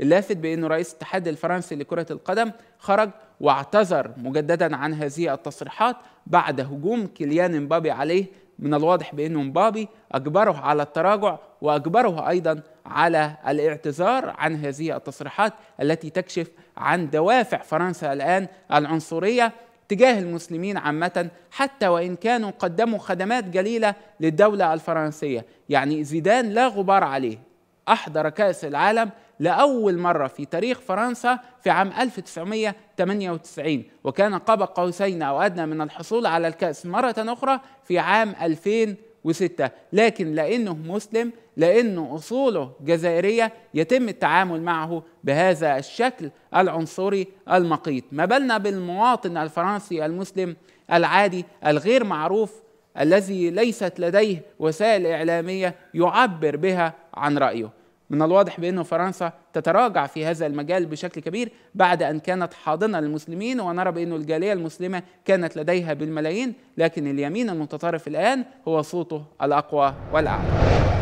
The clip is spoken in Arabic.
اللافت بأنه رئيس الاتحاد الفرنسي لكرة القدم خرج واعتذر مجددا عن هذه التصريحات بعد هجوم كيليان مبابي عليه. من الواضح بأنه مبابي أجبره على التراجع وأجبره أيضا على الاعتذار عن هذه التصريحات التي تكشف عن دوافع فرنسا الآن العنصرية تجاه المسلمين عامة حتى وإن كانوا قدموا خدمات جليلة للدولة الفرنسية. يعني زيدان لا غبار عليه. أحضر كأس العالم لأول مرة في تاريخ فرنسا في عام 1998 وكان قاب قوسين أو أدنى من الحصول على الكأس مرة أخرى في عام 2006 لكن لأنه مسلم لأنه أصوله جزائرية يتم التعامل معه بهذا الشكل العنصري المقيت. ما بالنا بالمواطن الفرنسي المسلم العادي الغير معروف الذي ليست لديه وسائل إعلامية يعبر بها عن رأيه. من الواضح بأن فرنسا تتراجع في هذا المجال بشكل كبير بعد أن كانت حاضنة للمسلمين ونرى بأن الجالية المسلمة كانت لديها بالملايين لكن اليمين المتطرف الآن هو صوته الأقوى والأعلى.